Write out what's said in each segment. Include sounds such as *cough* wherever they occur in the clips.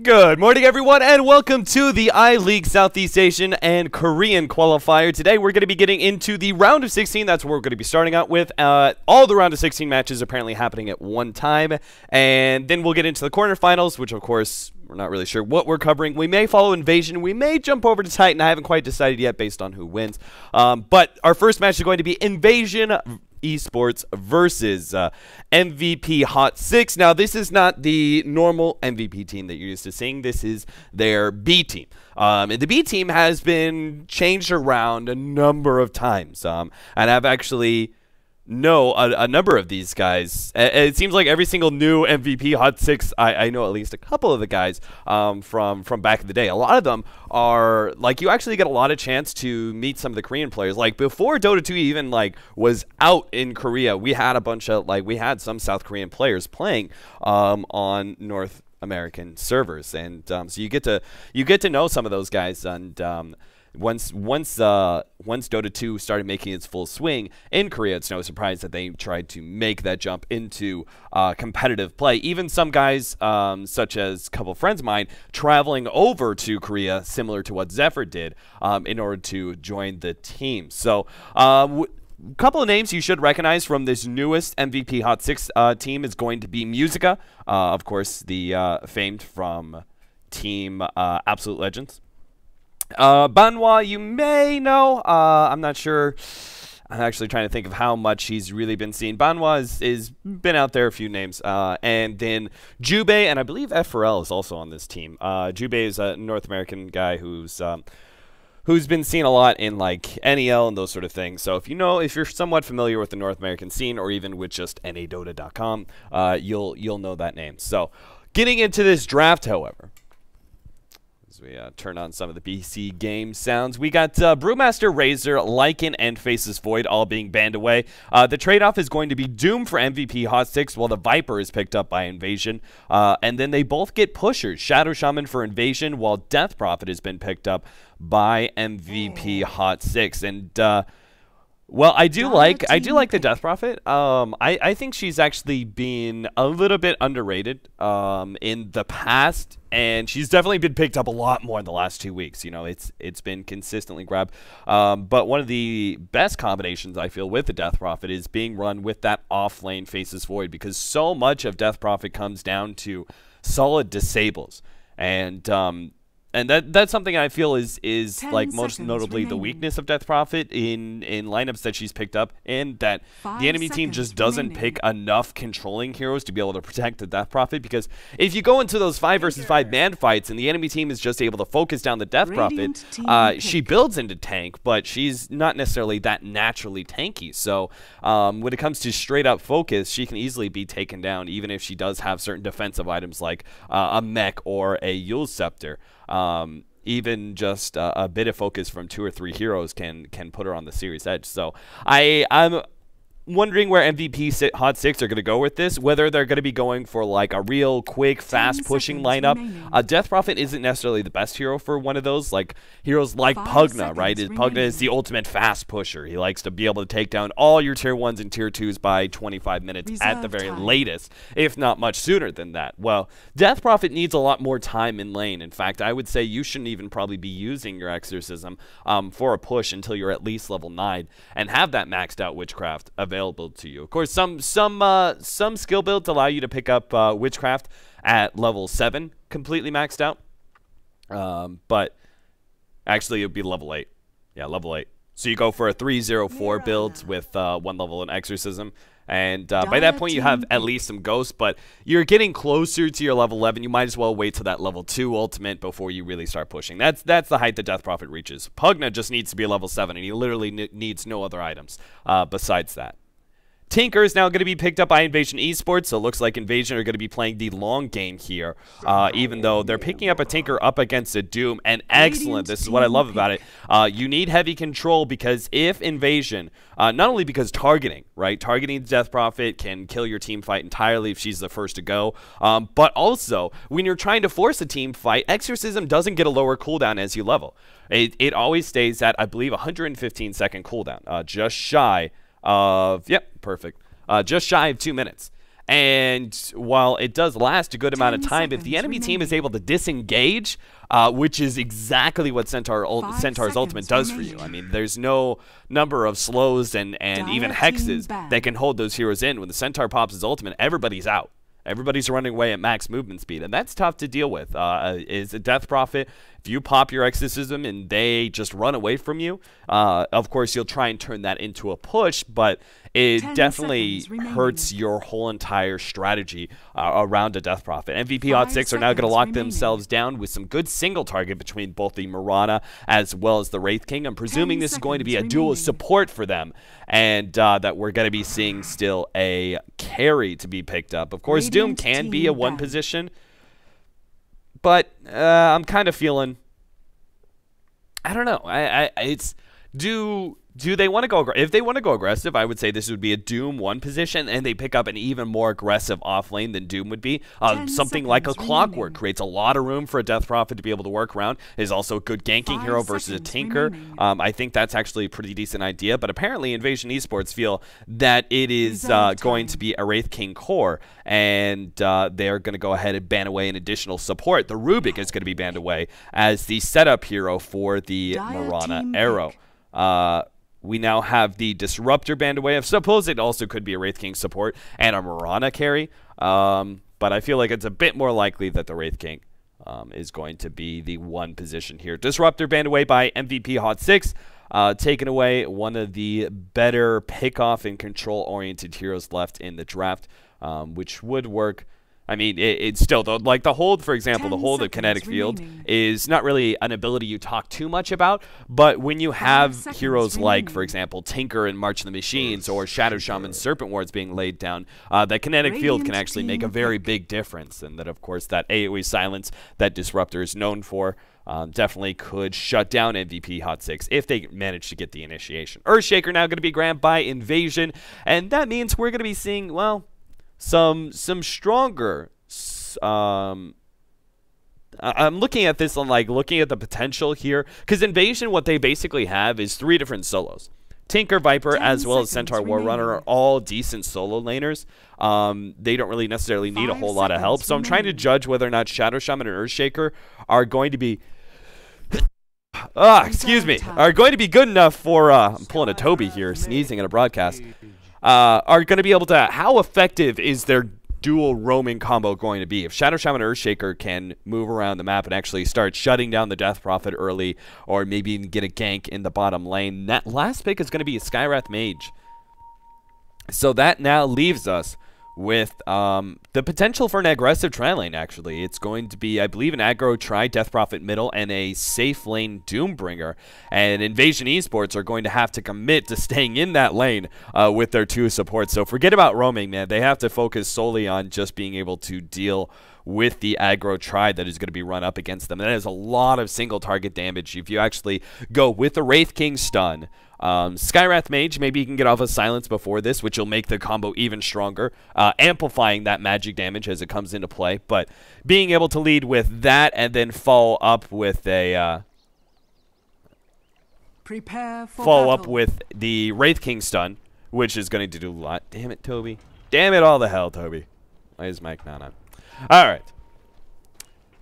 Good morning, everyone, and welcome to the I-League Southeast Asian and Korean qualifier. Today, we're going to be getting into the round of 16. That's what we're going to be starting out with. Uh, all the round of 16 matches apparently happening at one time, and then we'll get into the quarterfinals, which, of course, we're not really sure what we're covering. We may follow Invasion. We may jump over to Titan. I haven't quite decided yet based on who wins. Um, but our first match is going to be Invasion Esports versus uh, MVP Hot 6. Now, this is not the normal MVP team that you're used to seeing. This is their B team. Um, the B team has been changed around a number of times. Um, and I've actually know a, a, number of these guys. It seems like every single new MVP Hot Six, I, I know at least a couple of the guys um, from from back in the day. A lot of them are like you actually get a lot of chance to meet some of the Korean players. Like before Dota 2 even like was out in Korea, we had a bunch of like we had some South Korean players playing um, on North American servers, and um, so you get to you get to know some of those guys and um, once once uh, once Dota 2 started making its full swing in Korea, it's no surprise that they tried to make that jump into uh, competitive play. Even some guys, um, such as a couple friends of mine, traveling over to Korea, similar to what Zephyr did, um, in order to join the team. So. Uh, a couple of names you should recognize from this newest MVP Hot 6 uh, team is going to be Musica, uh, of course, the uh, famed from Team uh, Absolute Legends. Uh, Banwa, you may know. Uh, I'm not sure. I'm actually trying to think of how much he's really been seen. Banwa is, is been out there a few names. Uh, and then Jubei, and I believe FRL is also on this team. Uh, Jubei is a North American guy who's um, who's been seen a lot in like NEL and those sort of things. So if you know, if you're somewhat familiar with the North American scene, or even with just NADota.com, uh, you'll you'll know that name. So getting into this draft, however we uh, turn on some of the PC game sounds. We got uh, Brewmaster, Razor, Lycan, and Faceless Void all being banned away. Uh, the trade-off is going to be Doom for MVP Hot 6, while the Viper is picked up by Invasion. Uh, and then they both get pushers. Shadow Shaman for Invasion, while Death Prophet has been picked up by MVP Hot 6. And uh, well, I do like I do like the Death Prophet. Um, I I think she's actually been a little bit underrated um in the past, and she's definitely been picked up a lot more in the last two weeks. You know, it's it's been consistently grabbed. Um, but one of the best combinations I feel with the Death Prophet is being run with that off lane Faceless Void because so much of Death Prophet comes down to solid disables, and um, and that that's something I feel is is like most notably remaining. the weakness of Death Prophet in in lineups that she's picked up, and that Five the enemy team just doesn't remaining. pick enough controlling heroes to be able to protect the Death Prophet. Because if you go into those five versus five man fights, and the enemy team is just able to focus down the Death Radiant Prophet, uh, she builds into tank, but she's not necessarily that naturally tanky. So um, when it comes to straight up focus, she can easily be taken down, even if she does have certain defensive items like uh, a mech or a Eul Scepter. Um, even just a, a, bit of focus from two or three heroes can can put her on the series edge. So I I'm wondering where MVP Hot Six are going to go with this. Whether they're going to be going for like a real quick, fast pushing lineup. Uh, Death Prophet isn't necessarily the best hero for one of those. Like heroes like Five Pugna, right? Pugna is the ultimate fast pusher. He likes to be able to take down all your tier ones and tier twos by 25 minutes Reserve at the very time. latest, if not much sooner than that. Well, Death Prophet needs a lot more time in lane. In fact, I would say you shouldn't even probably be using your exorcism um, for a push until you're at least level nine and have that maxed out witchcraft available available to you. Of course, some some uh, some skill builds allow you to pick up uh, witchcraft at level seven, completely maxed out. Um, but actually, it would be level eight. Yeah, level eight. So you go for a 304 build with uh, one level in exorcism. And uh, by that point, you have at least some ghosts, but you're getting closer to your level 11. You might as well wait till that level 2 ultimate before you really start pushing. That's that's the height that Death Prophet reaches. Pugna just needs to be level 7, and he literally needs no other items uh, besides that. Tinker is now going to be picked up by Invasion Esports, so it looks like Invasion are going to be playing the long game here, uh, even though they're picking up a Tinker up against a Doom, and excellent, this is what I love about it, uh, you need heavy control because if Invasion, uh, not only because targeting, right, targeting the Death Prophet can kill your team fight entirely if she's the first to go, um, but also, when you're trying to force a team fight, Exorcism doesn't get a lower cooldown as you level. It, it always stays at, I believe, 115 second cooldown, uh, just shy of, yep, perfect. Uh, just shy of two minutes. And while it does last a good amount of time, if the enemy team is able to disengage, uh, which is exactly what Centaur ul Centaur's ultimate does for you. I mean, there's no number of slows and, and even hexes that can hold those heroes in. When the Centaur pops his ultimate, everybody's out. Everybody's running away at max movement speed, and that's tough to deal with. Uh, is a Death Prophet, you pop your Exorcism and they just run away from you, uh, of course you'll try and turn that into a push, but it definitely hurts your whole entire strategy uh, around a Death Prophet. MVP Hot 6 are now going to lock remaining. themselves down with some good single target between both the Mirana as well as the Wraith King. I'm presuming this is going to be a remaining. dual support for them and uh, that we're going to be seeing still a carry to be picked up. Of course, Radiant Doom can be a one position, but uh, I'm kind of feeling. I don't know. I, I it's do do they want to go if they want to go aggressive i would say this would be a doom one position and they pick up an even more aggressive off lane than doom would be. Uh, something like a clockwork creates a lot of room for a death prophet to be able to work around. Is also a good ganking Five hero versus a tinker. um, i think that's actually a pretty decent idea but apparently invasion esports feel that it is uh, going to be a wraith king core and uh, they're going to go ahead and ban away an additional support. The rubik is going to be banned away as the setup hero for the Mirana arrow uh, we now have the Disruptor banned away. I suppose it also could be a Wraith King support and a Mirana carry. Um, but I feel like it's a bit more likely that the Wraith King um, is going to be the one position here. Disruptor banned away by MVP Hot 6. Uh, taken away one of the better pick-off and control-oriented heroes left in the draft, um, which would work I mean, it, it's still the, like the hold, for example, the hold of kinetic field is not really an ability you talk too much about. But when you have heroes remaining. like, for example, Tinker and March of the Machines or Shadow Shaman Serpent Wards being laid down, uh, that kinetic Radiant field can actually make a very big difference. And that, of course, that AoE silence that Disruptor is known for. Um, definitely could shut down MVP Hot 6 if they manage to get the initiation. Earthshaker now going to be grabbed by Invasion, and that means we're going to be seeing, well, some some stronger um I'm looking at this on like looking at the potential here because Invasion, what they basically have is three different solos. Tinker, Viper, as well as Centaur Warrunner are all decent solo laners. Um, they don't really necessarily need Five a whole lot of help. So I'm trying to judge whether or not Shadow Shaman and Earthshaker are going to be *coughs* ah, excuse me, are going to be good enough for uh, I'm pulling a Toby here, sneezing in a broadcast uh, are going to be able to. How effective is their dual roaming combo going to be? If Shadow Shaman Earthshaker can move around the map and actually start shutting down the Death Prophet early, or maybe even get a gank in the bottom lane, that last pick is going to be a Skywrath Mage. So that now leaves us with um, the potential for an aggressive tri lane, actually. It's going to be, I believe, an aggro tri Death Prophet middle and a safe lane Doombringer. And Invasion Esports are going to have to commit to *laughs* staying in that lane uh, with their two supports. So forget about roaming, man. They have to focus solely on just being able to deal with the aggro tri that is going to be run up against them. That is a lot of single target damage if you actually go with the Wraith King stun um, Skywrath Mage, maybe you can get off of Silence before this, which will make the combo even stronger, uh, amplifying that magic damage as it comes into play. But being able to lead with that and then follow up with a... Uh, Prepare for follow battle. up with the Wraith King stun, which is going to do a lot. Damn it, Toby. Damn it all the hell, Toby. Why is Mike not on? All right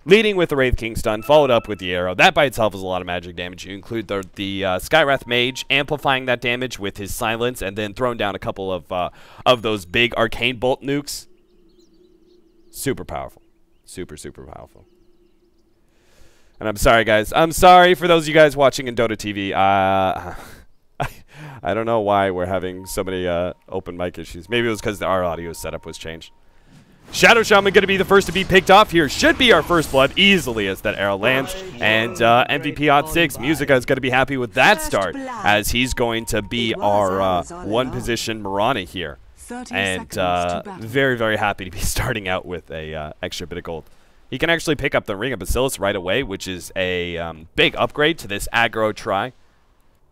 leading with the Wraith King stun, followed up with the arrow. That by itself is a lot of magic damage. You include the, the uh, Skywrath Mage amplifying that damage with his silence, and then throwing down a couple of, uh, of those big Arcane Bolt nukes. Super powerful. Super, super powerful. And I'm sorry, guys. I'm sorry for those of you guys watching in Dota TV. Uh, *laughs* I don't know why we're having so many uh, open mic issues. Maybe it was because our audio setup was changed. Shadow Shaman going to be the first to be picked off here. Should be our first blood easily as that arrow lands. And uh, MVP Hot 6, Musica is going to be happy with that start as he's going to be our uh, one position Mirana here. And uh, very, very happy to be *laughs* starting out with a uh, extra bit of gold. He can actually pick up the Ring of Basilius right away, which is a um, big upgrade to this aggro tri.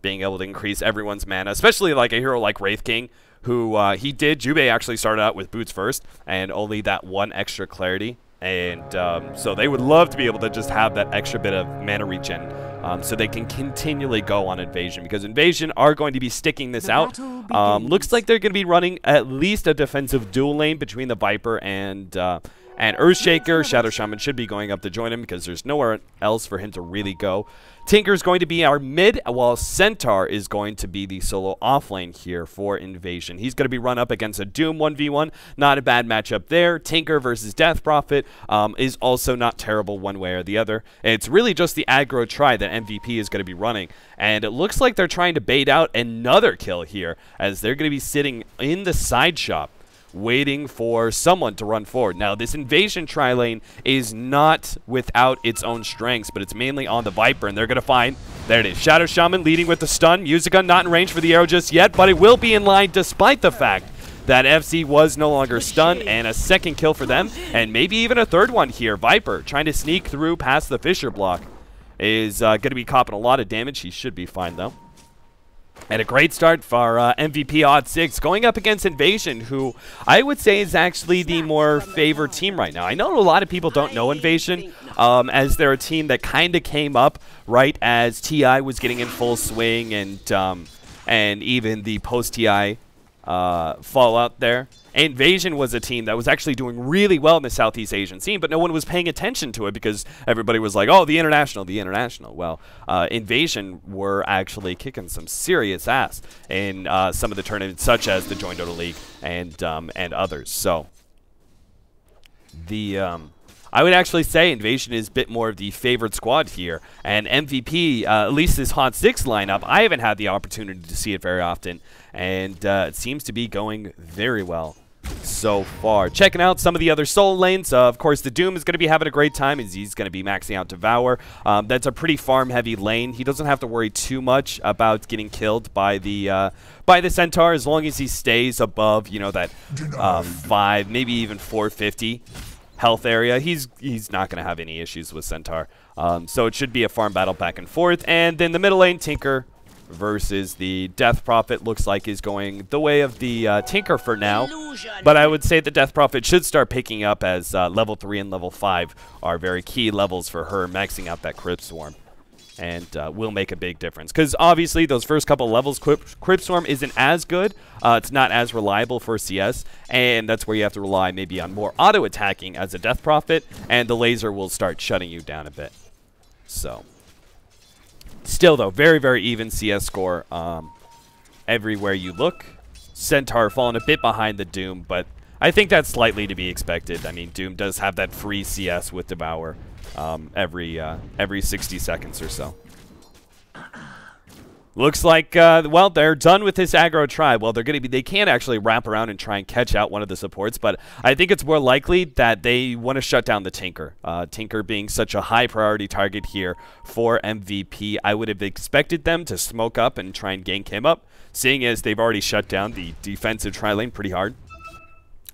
Being able to increase everyone's mana, especially like a hero like Wraith King, who uh, he did. Jubei actually started out with boots first, and only that one extra clarity. And um, so they would love to be able to just have that extra bit of mana regen Um, so they can continually go on Invasion because Invasion are going to be sticking this out. Um, looks like they're going to be running at least a defensive dual lane between the Viper and uh, and Earthshaker, Shadow Shaman should be going up to join him because there's nowhere else for him to really go. Tinker's going to be our mid, while Centaur is going to be the solo offlane here for Invasion. He's going to be run up against a Doom 1v1. Not a bad matchup there. Tinker versus Death Prophet um, is also not terrible one way or the other. It's really just the aggro tri that MVP is going to be running. And it looks like they're trying to bait out another kill here as they're going to be sitting in the side shop waiting for someone to run forward. Now, this invasion tri-lane is not without its own strengths, but it's mainly on the Viper, and they're going to find, there it is, Shadow Shaman leading with the stun. Musica not in range for the arrow just yet, but it will be in line despite the fact that FC was no longer stunned, and a second kill for them, and maybe even a third one here. Viper trying to sneak through past the Fissure block is uh, going to be copping a lot of damage. He should be fine, though. And a great start for uh, MVP Hot 6 going up against Invasion, who I would say is actually the more favored team right now. I know a lot of people don't know Invasion, um, as they're a team that kind of came up right as TI was getting in full swing and, um, and even the post-TI uh, fallout there. Invasion was a team that was actually doing really well in the Southeast Asian scene, but no one was paying attention to it because everybody was like, oh, the international, the international. Well, uh, Invasion were actually kicking some serious ass in uh, some of the tournaments, such as the joinDOTA League and, um, and others. So, the. Um, I would actually say Invasion is a bit more of the favored squad here. And MVP, uh, at least this Hot 6 lineup, I haven't had the opportunity to see it very often. And uh, it seems to be going very well so far. Checking out some of the other solo lanes. Uh, of course, the Doom is going to be having a great time as he's going to be maxing out Devour. Um, that's a pretty farm-heavy lane. He doesn't have to worry too much about getting killed by the uh, by the Centaur as long as he stays above, you know, that uh, 5, maybe even 450 health area. He's he's not going to have any issues with Centaur. Um, so it should be a farm battle back and forth. And then the middle lane, Tinker versus the Death Prophet looks like is going the way of the uh, Tinker for now. But I would say the Death Prophet should start picking up as uh, level 3 and level 5 are very key levels for her, maxing out that Crypt Swarm. And uh, will make a big difference. Because obviously those first couple levels, Crypt Swarm isn't as good. Uh, it's not as reliable for CS. And that's where you have to rely maybe on more auto-attacking as a Death Prophet. And the laser will start shutting you down a bit. So... Still, though, very, very even CS score um, everywhere you look. Centaur falling a bit behind the Doom, but I think that's slightly to be expected. I mean, Doom does have that free CS with Devour um, every uh, every 60 seconds or so. Looks like, uh, well, they're done with this aggro tribe. Well, they're going to be, they can actually wrap around and try and catch out one of the supports, but I think it's more likely that they want to shut down the Tinker. Uh, Tinker being such a high priority target here for MVP, I would have expected them to smoke up and try and gank him up, seeing as they've already shut down the defensive tri lane pretty hard.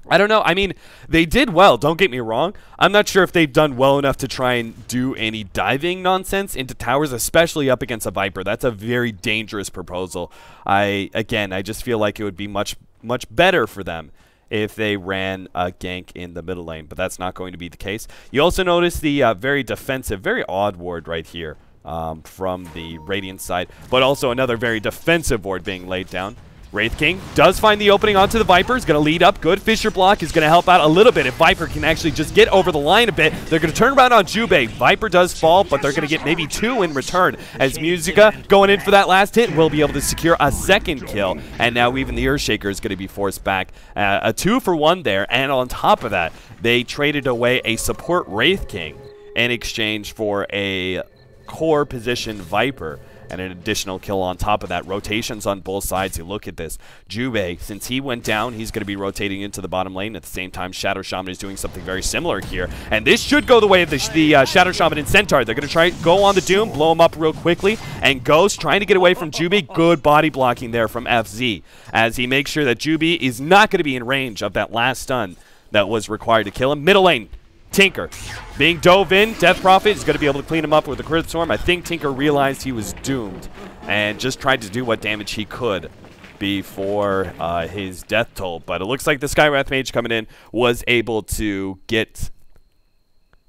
I don't know. I mean, they did well. Don't get me wrong. I'm not sure if they've done well enough to try and do any diving nonsense into towers, especially up against a Viper. That's a very dangerous proposal. I again, I just feel like it would be much much better for them if they ran a gank in the middle lane, but that's not going to be the case. You also notice the uh, very defensive, very odd ward right here um, from the Radiant side, but also another very defensive ward being laid down. Wraith King does find the opening onto the Viper. Is going to lead up. Good. Fissure block is going to help out a little bit. If Viper can actually just get over the line a bit, they're going to turn around on Jubei. Viper does fall, but they're going to get maybe two in return. As Musica going in for that last hit will be able to secure a second kill. And now even the Earthshaker is going to be forced back. Uh, a two for one there. And on top of that, they traded away a support Wraith King in exchange for a core position Viper and an additional kill on top of that. Rotations on both sides. You look at this. Jubei, since he went down, he's going to be rotating into the bottom lane. At the same time, Shadow Shaman is doing something very similar here. And this should go the way of the, the uh, Shadow Shaman and Centaur. They're going to try go on the Doom, blow him up real quickly. And Ghost trying to get away from Jubei. Good body blocking there from FZ as he makes sure that Jubei is not going to be in range of that last stun that was required to kill him. Middle lane, Tinker. Being dove in, Death Prophet is going to be able to clean him up with the Crypt Swarm. I think Tinker realized he was doomed and just tried to do what damage he could before uh, his death toll. But it looks like the Skywrath Mage coming in was able to get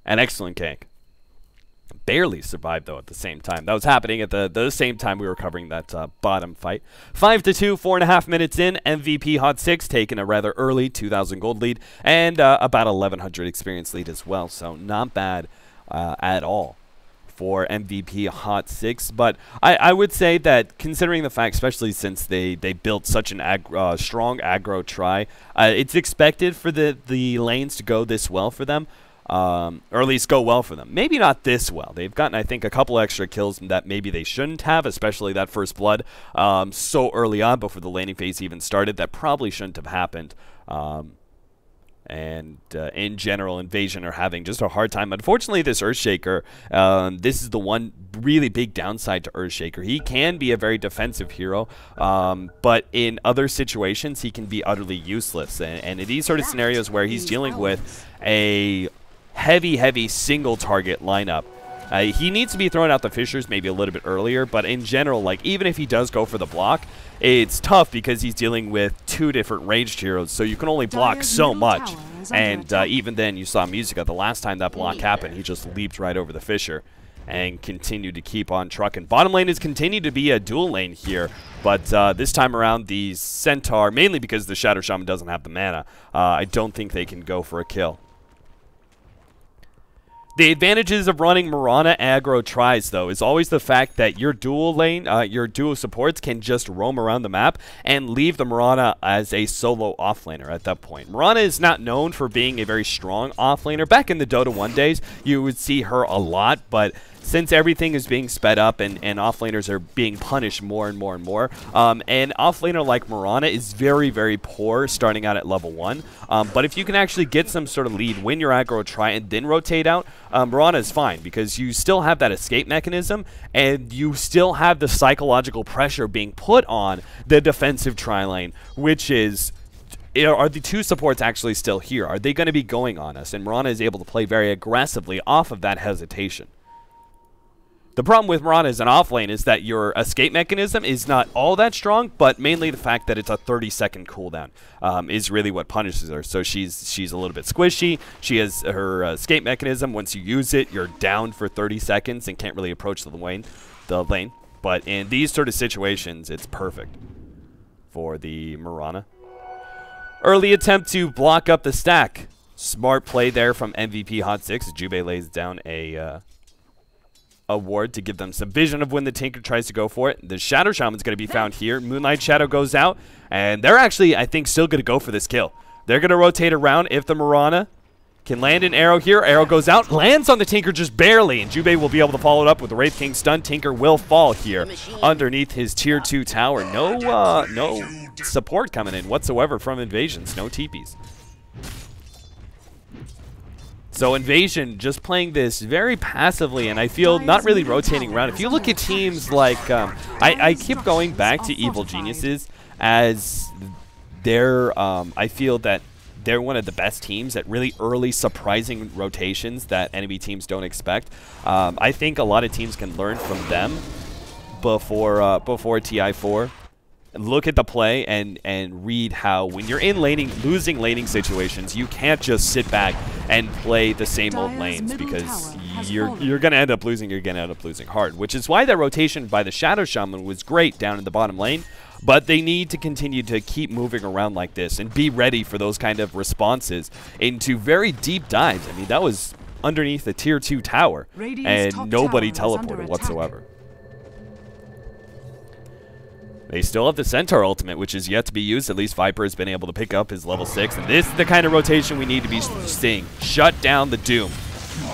an excellent gank. Barely survived though at the same time. That was happening at the the same time we were covering that uh, bottom fight. Five to two, four and a half minutes in. MVP Hot Six taking a rather early 2,000 gold lead and uh, about 1,100 experience lead as well. So not bad uh, at all for MVP Hot Six. But I, I would say that considering the fact, especially since they, they built such an ag uh, strong aggro tri, uh, it's expected for the, the lanes to go this well for them. Um, or at least go well for them. Maybe not this well. They've gotten, I think, a couple extra kills that maybe they shouldn't have, especially that first blood um, so early on before the laning phase even started. That probably shouldn't have happened. Um, and uh, in general, Invasion are having just a hard time. Unfortunately, this Earthshaker, um, this is the one really big downside to Earthshaker. He can be a very defensive hero, um, but in other situations, he can be utterly useless. And, and in these sort of scenarios where he's dealing with a heavy, heavy single target lineup, uh, he needs to be throwing out the fissures maybe a little bit earlier, but in general, like even if he does go for the block, it's tough because he's dealing with two different ranged heroes, so you can only block so much. And uh, even then, you saw Musica. The last time that block happened, he just leaped right over the fissure and continued to keep on trucking. Bottom lane has continued to be a dual lane here, but uh, this time around, the Centaur, mainly because the Shadow Shaman doesn't have the mana, uh, I don't think they can go for a kill. The advantages of running Mirana aggro tries, though, is always the fact that your dual lane, uh, your dual supports can just roam around the map and leave the Mirana as a solo offlaner at that point. Mirana is not known for being a very strong offlaner. Back in the Dota 1 days, you would see her a lot, but since everything is being sped up and, and offlaners are being punished more and more and more, um, an offlaner like Mirana is very, very poor starting out at level 1. Um, but if you can actually get some sort of lead, win your aggro, try, and then rotate out, um, Mirana is fine because you still have that escape mechanism and you still have the psychological pressure being put on the defensive tri lane, which is are the two supports actually still here? Are they going to be going on us? And Mirana is able to play very aggressively off of that hesitation. The problem with Mirana as an offlane is that your escape mechanism is not all that strong, but mainly the fact that it's a 30 second cooldown um, is really what punishes her. So she's she's a little bit squishy. She has her uh, escape mechanism. Once you use it, you're down for 30 seconds and can't really approach the lane. The lane. But in these sort of situations, it's perfect for the Mirana. Early attempt to block up the stack. Smart play there from MVP Hot 6. Jubei lays down a... Uh, award to give them some vision of when the Tinker tries to go for it. The Shadow Shaman's going to be found here. Moonlight Shadow goes out, and they're actually, I think, still going to go for this kill. They're going to rotate around if the Mirana can land an arrow here. Arrow goes out, lands on the Tinker just barely, and Jubei will be able to follow it up with the Wraith King stun. Tinker will fall here underneath his tier 2 tower. No, uh, no support coming in whatsoever from Invasions. No teepees. So Invasion just playing this very passively, and I feel not really rotating around. If you look at teams like, um, I, I keep going back to Evil Geniuses as their, um, I feel that they're one of the best teams at really early surprising rotations that enemy teams don't expect. Um, I think a lot of teams can learn from them before uh, before TI4 look at the play and and read how when you're in laning losing laning situations you can't just sit back and play the same old lanes because you're you're gonna end up losing you're gonna end up losing hard which is why that rotation by the shadow shaman was great down in the bottom lane but they need to continue to keep moving around like this and be ready for those kind of responses into very deep dives. I mean that was underneath the tier 2 tower Radiant's and nobody teleported whatsoever they still have the Centaur ultimate, which is yet to be used. At least Viper has been able to pick up his level 6. And this is the kind of rotation we need to be seeing. Shut down the Doom.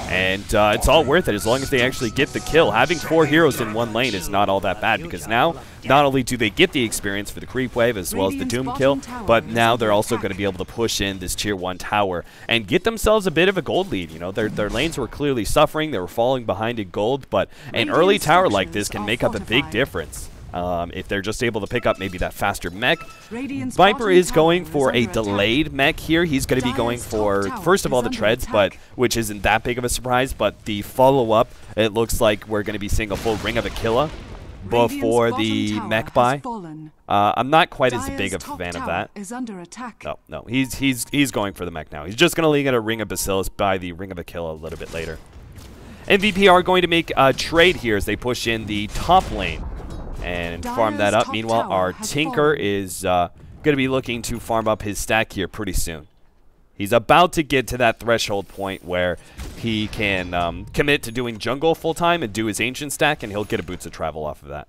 And uh, it's all worth it as long as they actually get the kill. Having four heroes in one lane is not all that bad because now not only do they get the experience for the creep wave as well as the doom kill, but now they're also going to be able to push in this tier 1 tower and get themselves a bit of a gold lead. You know, their, their lanes were clearly suffering. They were falling behind in gold, but an early tower like this can make up a big difference. Um, if they're just able to pick up maybe that faster mech. Radiant's Viper is going for a delayed attack. mech here. He's going to be going for, first of all, the treads, attack. but which isn't that big of a surprise. But the follow-up, it looks like we're going to be seeing a full Ring of Aquila before the mech buy. Uh, I'm not quite Dire's as big of a fan of that. Is under attack. No, no, he's he's he's going for the mech now. He's just going to leave it a Ring of Basilius by the Ring of Aquila a little bit later. MVP are going to make a trade here as they push in the top lane and farm that up. Meanwhile, our Tinker fallen. is uh, going to be looking to farm up his stack here pretty soon. He's about to get to that threshold point where he can um, commit to doing jungle full time and do his ancient stack, and he'll get a Boots of Travel off of that.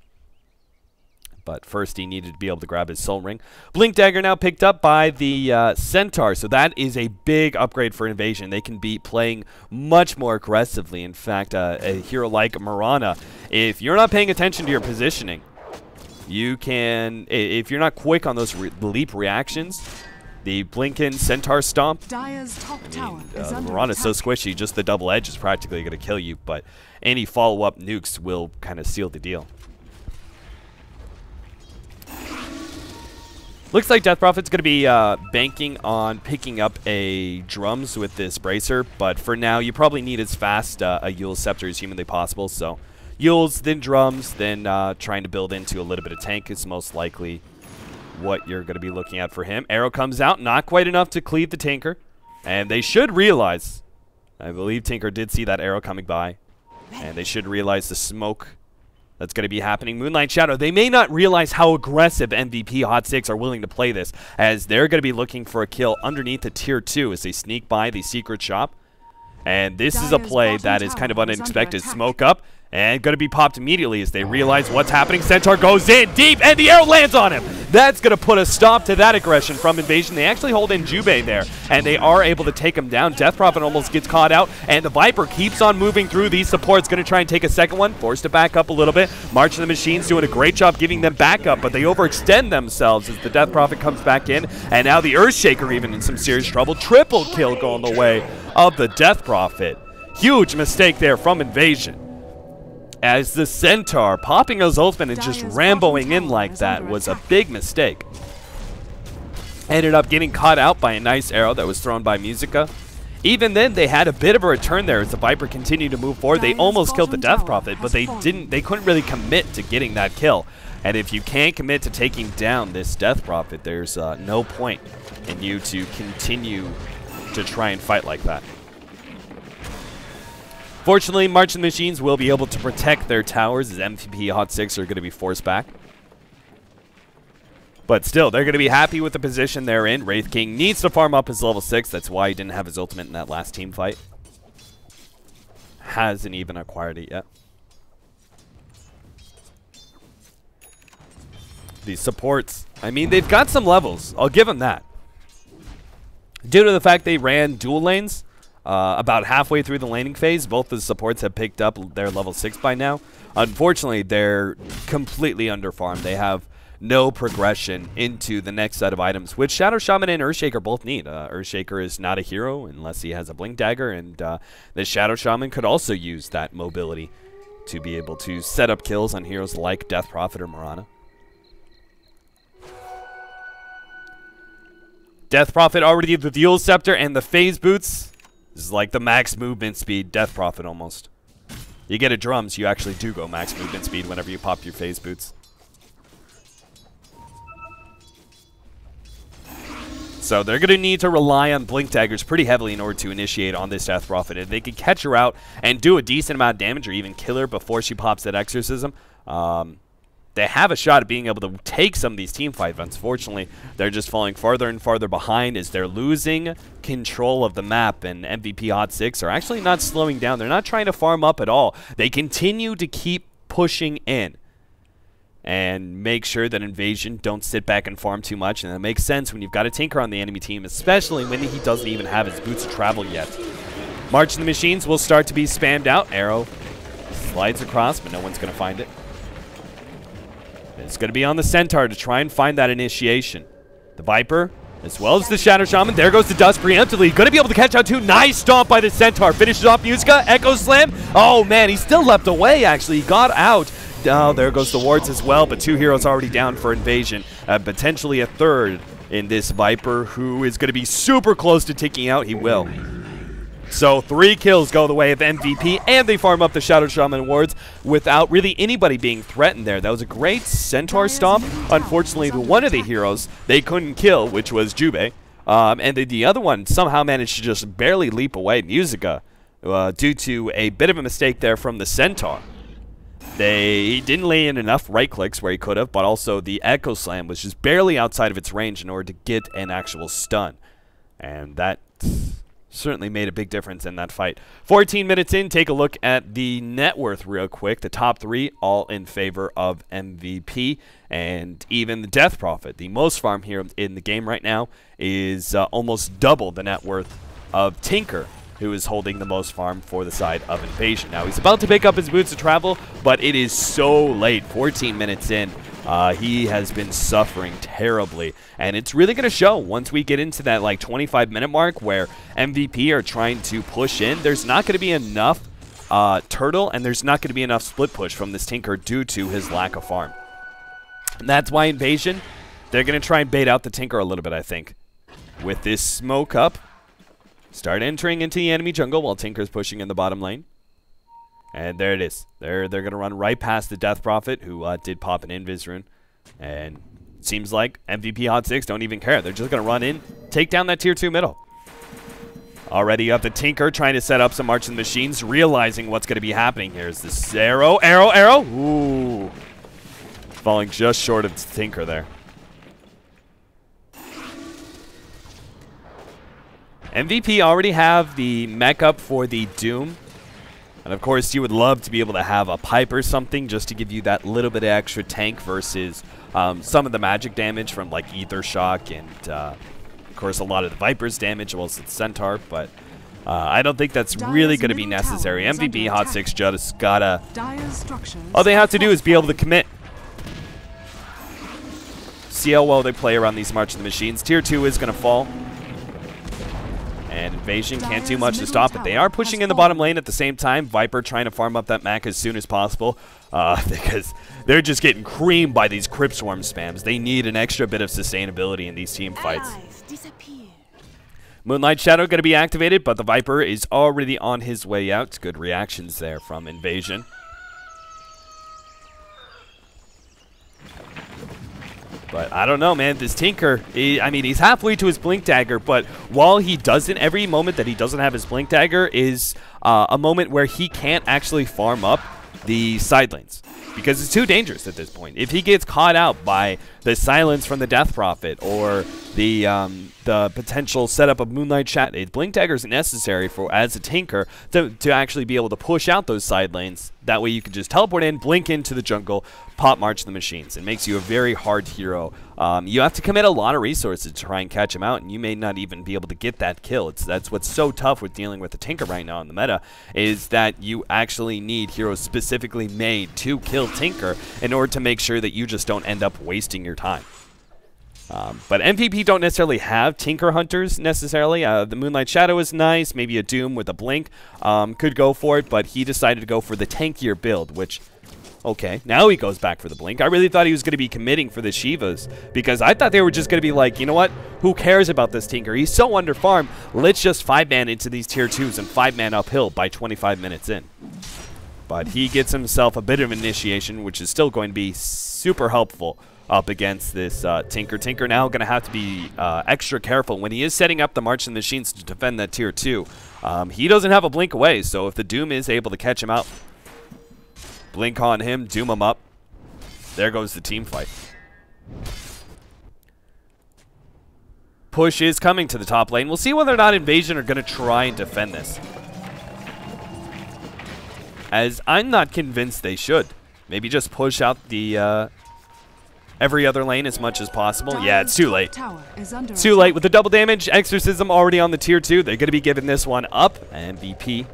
But first, he needed to be able to grab his Soul Ring. Blink Dagger now picked up by the uh, Centaur, so that is a big upgrade for Invasion. They can be playing much more aggressively. In fact, uh, a hero like Mirana, if you're not paying attention to your positioning, you can, if you're not quick on those re leap reactions, the Blinken Centaur Stomp. Dire's top I mean, uh, Mirana's so squishy, just the double edge is practically going to kill you, but any follow-up nukes will kind of seal the deal. Looks like Death Prophet's going to be uh, banking on picking up a drums with this bracer, but for now you probably need as fast uh, a Eul Scepter as humanly possible, so Eul's, then drums, then uh, trying to build into a little bit of tank is most likely what you're going to be looking at for him. Arrow comes out, not quite enough to cleave the Tinker, and they should realize, I believe Tinker did see that arrow coming by, and they should realize the smoke that's going to be happening. Moonlight Shadow, they may not realize how aggressive MVP Hot 6 are willing to play this, as they're going to be looking for a kill underneath the Tier 2 as they sneak by the Secret Shop. And this is a play that is kind of unexpected. Smoke up, and going to be popped immediately as they realize what's happening. Centaur goes in deep, and the arrow lands on him. That's going to put a stop to that aggression from Invasion. They actually hold in Jubei there, and they are able to take him down. Death Prophet almost gets caught out, and the Viper keeps on moving through these supports. Going to try and take a second one, forced to back up a little bit. March of the Machines doing a great job giving them backup, but they overextend themselves as the Death Prophet comes back in, and now the Earthshaker even in some serious trouble. Triple kill going the way of the Death Prophet. Huge mistake there from Invasion as the Centaur popping his ultimate and just ramboing in like that was a big mistake. Ended up getting caught out by a nice arrow that was thrown by Musica. Even then, they had a bit of a return there as the Viper continued to move forward. They almost killed the Death Prophet, but they didn't. They couldn't really commit to getting that kill. And if you can't commit to taking down this Death Prophet, there's uh, no point in you to continue to try and fight like that. Fortunately, Marching Machines will be able to protect their towers as MVP Hot 6 are going to be forced back. But still, they're going to be happy with the position they're in. Wraith King needs to farm up his level 6. That's why he didn't have his ultimate in that last team fight. Hasn't even acquired it yet. These supports, I mean, they've got some levels. I'll give them that. Due to the fact they ran dual lanes, uh, about halfway through the laning phase, both the supports have picked up their level 6 by now. Unfortunately, they're completely underfarmed. They have no progression into the next set of items, which Shadow Shaman and Earthshaker both need. Uh, Earthshaker is not a hero unless he has a Blink Dagger, and uh, the Shadow Shaman could also use that mobility to be able to set up kills on heroes like Death Prophet or Mirana. Death Prophet already the Eul's Scepter and the Phase Boots. This is like the max movement speed Death Prophet almost. You get a drums, you actually do go max movement speed whenever you pop your phase boots. So they're going to need to rely on Blink Daggers pretty heavily in order to initiate on this Death Prophet. If they can catch her out and do a decent amount of damage or even kill her before she pops that Exorcism, um, they have a shot at being able to take some of these team fights. Unfortunately, they're just falling farther and farther behind as they're losing control of the map, and MVP Hot 6 are actually not slowing down. They're not trying to farm up at all. They continue to keep pushing in and make sure that Invasion don't sit back and farm too much, and that makes sense when you've got a Tinker on the enemy team, especially when he doesn't even have his boots of travel yet. March the Machines will start to be spammed out. Arrow slides across, but no one's going to find it. It's going to be on the Centaur to try and find that initiation. The Viper, as well as the Shadow Shaman. There goes the Dust preemptively. Going to be able to catch out two. Nice stomp by the Centaur. Finishes off Musica. Echo Slam. Oh, man, he still leapt away, actually. He got out. Oh, there goes the wards as well, but two heroes already down for Invasion. Uh, potentially a third in this Viper, who is going to be super close to taking out. He will. So three kills go the way of MVP, and they farm up the Shadow Shaman awards without really anybody being threatened there. That was a great Centaur stomp. Unfortunately, one of the heroes they couldn't kill, which was Jubei. Um, and the, the, other one somehow managed to just barely leap away. Musica uh, due to a bit of a mistake there from the Centaur. They didn't lay in enough right clicks where he could have, but also the Echo Slam was just barely outside of its range in order to get an actual stun. And that certainly made a big difference in that fight. 14 minutes in, take a look at the net worth real quick. The top three all in favor of MVP. And even the Death Prophet, the most farm here in the game right now, is uh, almost double the net worth of Tinker who is holding the most farm for the side of Invasion. Now, he's about to pick up his boots to travel, but it is so late, 14 minutes in. Uh, he has been suffering terribly, and it's really going to show once we get into that like 25 minute mark where MVP are trying to push in. There's not going to be enough uh, turtle, and there's not going to be enough split push from this Tinker due to his lack of farm. And that's why Invasion, they're going to try and bait out the Tinker a little bit, I think. With this smoke up, Start entering into the enemy jungle while Tinker's pushing in the bottom lane. And there it is. They're, they're going to run right past the Death Prophet, who uh, did pop an Invis rune. And seems like MVP Hot 6 don't even care. They're just going to run in, take down that Tier 2 middle. Already up the Tinker trying to set up some March of the Machines, realizing what's going to be happening here. Is this arrow, arrow, arrow? Ooh. Falling just short of Tinker there. MVP already have the mech up for the Doom. And of course, you would love to be able to have a pipe or something just to give you that little bit of extra tank versus um, some of the magic damage from like Ether Shock and, uh, of course, a lot of the Viper's damage, as well, as the Centaur, but uh, I don't think that's really going to be necessary. MVP Hot 6 just gotta... All they have to do is be able to commit. See how well they play around these March of the Machines. Tier 2 is going to fall. And Invasion can't do much to stop it. They are pushing in the bottom lane at the same time. Viper trying to farm up that Mac as soon as possible uh, *laughs* because they're just getting creamed by these Crypt Swarm spams. They need an extra bit of sustainability in these team fights. Moonlight Shadow going to be activated, but the Viper is already on his way out. Good reactions there from Invasion. But I don't know, man. This Tinker, he, I mean, he's halfway to his Blink Dagger, but while he doesn't, every moment that he doesn't have his Blink Dagger is uh, a moment where he can't actually farm up the side lanes because it's too dangerous at this point. If he gets caught out by the silence from the Death Prophet or the um, the potential setup of Moonlight Chat, Blink Dagger is necessary for as a Tinker to, to actually be able to push out those side lanes. That way you can just teleport in, blink into the jungle, pop march the machines. It makes you a very hard hero. Um, you have to commit a lot of resources to try and catch him out, and you may not even be able to get that kill. It's That's what's so tough with dealing with the Tinker right now in the meta, is that you actually need heroes specifically made to kill Tinker in order to make sure that you just don't end up wasting your time. Um, but MVP don't necessarily have Tinker Hunters necessarily. Uh, the Moonlight Shadow is nice. Maybe a Doom with a Blink um, could go for it, but he decided to go for the tankier build, which Okay, now he goes back for the Blink. I really thought he was going to be committing for the Shivas because I thought they were just going to be like, you know what? Who cares about this Tinker? He's so under farm. Let's just 5-man into these tier 2s and 5-man uphill by 25 minutes in. But he gets himself a bit of initiation, which is still going to be super helpful up against this uh, Tinker. Tinker now going to have to be uh, extra careful when he is setting up the Marching Machines to defend that tier 2. Um, he doesn't have a blink away, so if the Doom is able to catch him out, Blink on him, doom him up. There goes the team fight. Push is coming to the top lane. We'll see whether or not Invasion are going to try and defend this. As I'm not convinced they should. Maybe just push out the uh, every other lane as much as possible. Yeah, it's too late. Too late with the double damage. Exorcism already on the tier 2. They're going to be giving this one up. MVP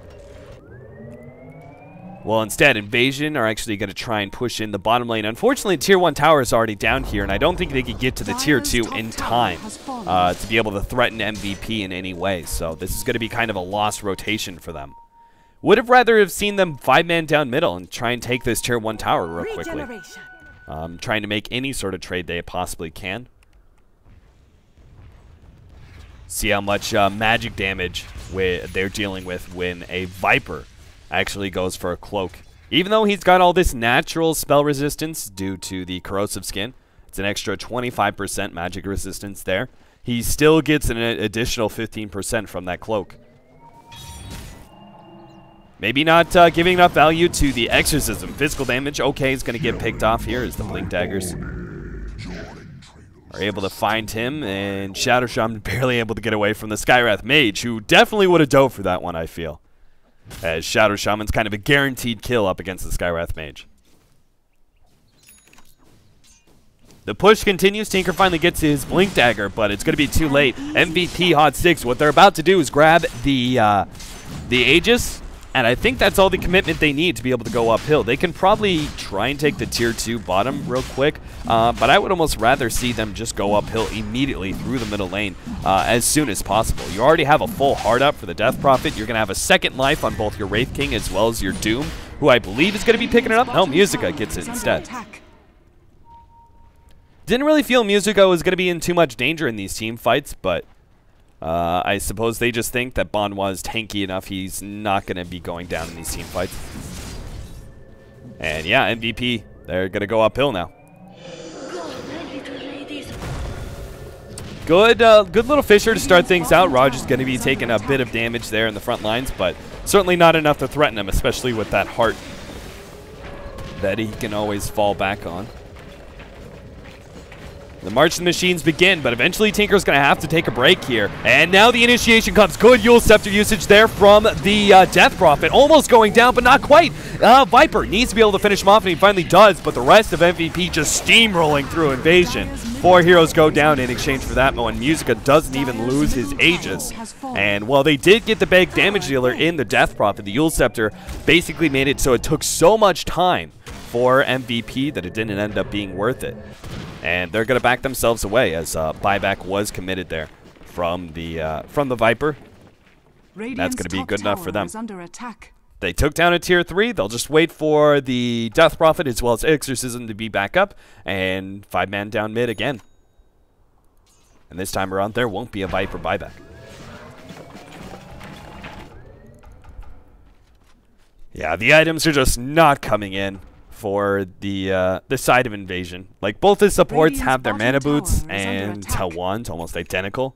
well, instead, Invasion are actually going to try and push in the bottom lane. Unfortunately, Tier 1 tower is already down here, and I don't think they could get to the Tier 2 in time uh, to be able to threaten MVP in any way. So this is going to be kind of a lost rotation for them. Would have rather have seen them five-man down middle and try and take this Tier 1 tower real quickly. Um, trying to make any sort of trade they possibly can. See how much uh, magic damage they're dealing with when a Viper actually goes for a cloak. Even though he's got all this natural spell resistance due to the corrosive skin, it's an extra 25% magic resistance there. He still gets an additional 15% from that cloak. Maybe not uh, giving enough value to the Exorcism. Physical damage, okay, is going to get picked off here as the Blink Daggers are able to find him, and Shadow Shaman *laughs* barely able to get away from the Skywrath Mage, who definitely would have dove for that one, I feel. As Shadow Shaman's kind of a guaranteed kill up against the Skywrath Mage. The push continues. Tinker finally gets his Blink Dagger, but it's going to be too late. MVP Hot 6, what they're about to do is grab the, uh, the Aegis, and I think that's all the commitment they need to be able to go uphill. They can probably try and take the tier 2 bottom real quick, uh, but I would almost rather see them just go uphill immediately through the middle lane uh, as soon as possible. You already have a full hard up for the Death Prophet. You're going to have a second life on both your Wraith King as well as your Doom, who I believe is going to be picking it up. No, Musica gets it instead. Didn't really feel Musica was going to be in too much danger in these team fights, but uh, I suppose they just think that Bonwa is tanky enough he's not going to be going down in these team fights. And yeah, MVP, they're going to go uphill now. Good, uh, good little Fissure to start things out. Is going to be taking a bit of damage there in the front lines, but certainly not enough to threaten him, especially with that heart that he can always fall back on. The March of the Machines begin, but eventually Tinker's going to have to take a break here. And now the initiation comes. Good Eul Scepter usage there from the uh, Death Prophet. Almost going down, but not quite. Uh, Viper needs to be able to finish him off, and he finally does, but the rest of MVP just steamrolling through Invasion. Four heroes go down in exchange for that, and Musica doesn't even lose his Aegis. And while they did get the big damage dealer in the Death Prophet, the Eul Scepter basically made it so it took so much time for MVP that it didn't end up being worth it. And they're going to back themselves away as uh, buyback was committed there from the uh, from the Viper. Radiant's That's going to be good enough for them. They took down a tier 3. They'll just wait for the Death Prophet as well as Exorcism to be back up. And five-man down mid again. And this time around, there won't be a Viper buyback. Yeah, the items are just not coming in for the uh, the side of invasion. Like both his supports have their mana boots and Tawan's almost identical,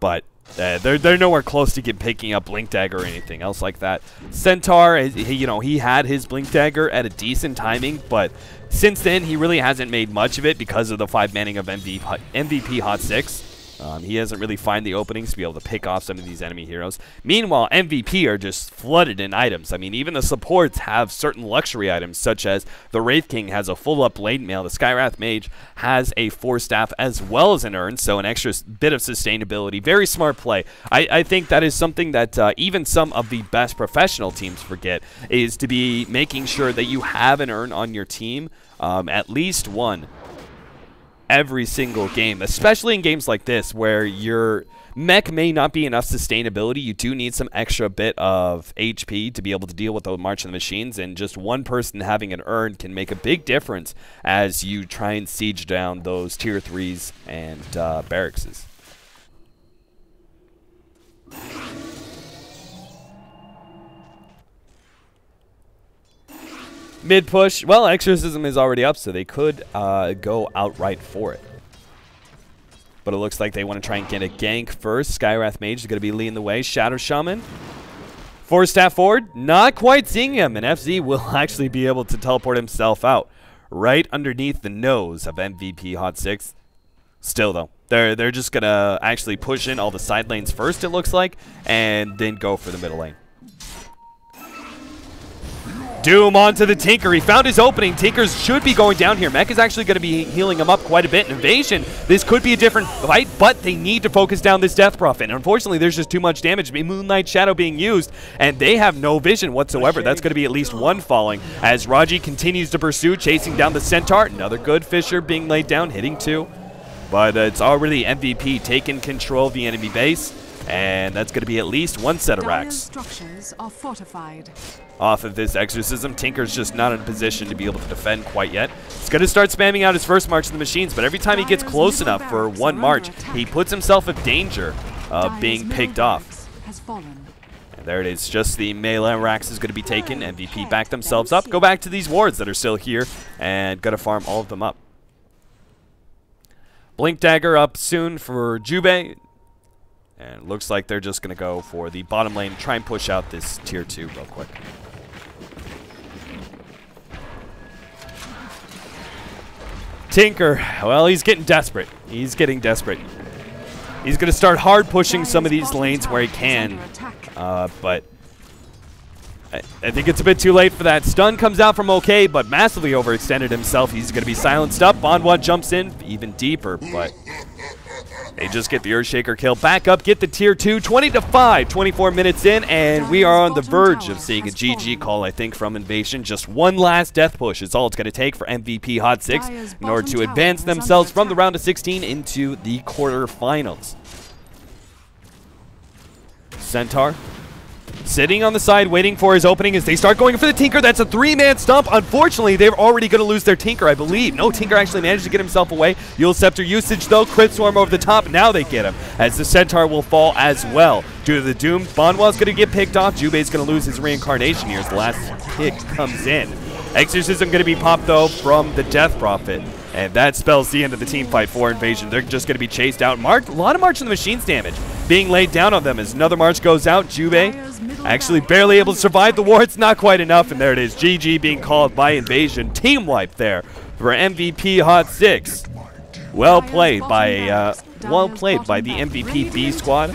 but uh, they're they're nowhere close to get picking up blink dagger or anything else like that. Centaur, he, you know, he had his blink dagger at a decent timing, but since then he really hasn't made much of it because of the five manning of MVP, MVP Hot Six. Um, he hasn't really find the openings to be able to pick off some of these enemy heroes. Meanwhile, MVP are just flooded in items. I mean, even the supports have certain luxury items, such as the Wraith King has a full-up blade mail, the Skywrath Mage has a Force Staff as well as an urn, so an extra bit of sustainability. Very smart play. I, I think that is something that uh, even some of the best professional teams forget, is to be making sure that you have an urn on your team, um, at least one every single game, especially in games like this where your mech may not be enough sustainability. You do need some extra bit of HP to be able to deal with the March of the Machines, and just one person having an urn can make a big difference as you try and siege down those tier 3s and uh, barracks. Mid push. Well, Exorcism is already up, so they could uh, go outright for it. But it looks like they want to try and get a gank first. Skywrath Mage is going to be leading the way. Shadow Shaman. Force Staff forward. Not quite seeing him. And FZ will *laughs* actually be able to teleport himself out. Right underneath the nose of MVP Hot 6. Still, though. They're, they're just going to actually push in all the side lanes first, it looks like. And then go for the middle lane. Doom onto the Tinker. He found his opening. Tinkers should be going down here. Mech is actually going to be healing him up quite a bit. Invasion, this could be a different fight, but they need to focus down this Death Prophet. Unfortunately, there's just too much damage. Moonlight Shadow being used, and they have no vision whatsoever. That's going to be at least one falling as Raji continues to pursue, chasing down the Centaur. Another good Fissure being laid down, hitting two. But uh, it's already MVP taking control of the enemy base. And that's going to be at least one set of racks. structures are fortified. Off of this exorcism, Tinker's just not in a position to be able to defend quite yet. He's going to start spamming out his first march of the machines, but every time he gets close enough for one march, he puts himself in danger of being picked off. And there it is. Just the melee racks is going to be taken. MVP back themselves up. Go back to these wards that are still here and going to farm all of them up. Blink Dagger up soon for Jubei. And it looks like they're just going to go for the bottom lane, try and push out this tier 2 real quick. Tinker, well, he's getting desperate. He's getting desperate. He's going to start hard pushing some of these lanes where he can. Uh, but I, I, think it's a bit too late for that. Stun comes out from OK, but massively overextended himself. He's going to be silenced up. Banwha jumps in even deeper, but they just get the Earthshaker kill. Back up, get the tier 2, 20 to 5, 24 minutes in, and we are on the verge of seeing a GG call, I think, from Invasion. Just one last death push is all it's going to take for MVP Hot 6 in order to advance themselves from the round of 16 into the quarterfinals. Centaur sitting on the side waiting for his opening as they start going for the Tinker. That's a three-man stump. Unfortunately, they're already going to lose their Tinker, I believe. No, Tinker actually managed to get himself away. Eul Scepter usage, though. Crypt Swarm over the top. Now they get him, as the Centaur will fall as well. Due to the Doom, Banwha's going to get picked off. Jubei's going to lose his reincarnation here as the last pick comes in. Exorcism going to be popped, though, from the Death Prophet. And that spells the end of the team fight for Invasion. They're just going to be chased out. Mark, a lot of March in the Machines damage being laid down on them as another March goes out. Jubei actually barely able to survive the war. It's not quite enough. And there it is. GG being called by Invasion. Team wipe there for MVP Hot 6. Well played by uh, well played by the MVP B squad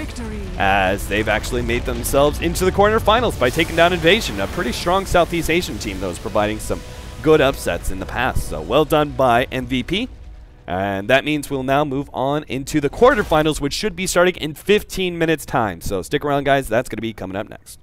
as they've actually made themselves into the quarterfinals by taking down Invasion. A pretty strong Southeast Asian team that was providing some good upsets in the past. So well done by MVP. And that means we'll now move on into the quarterfinals, which should be starting in 15 minutes time. So stick around, guys. That's going to be coming up next.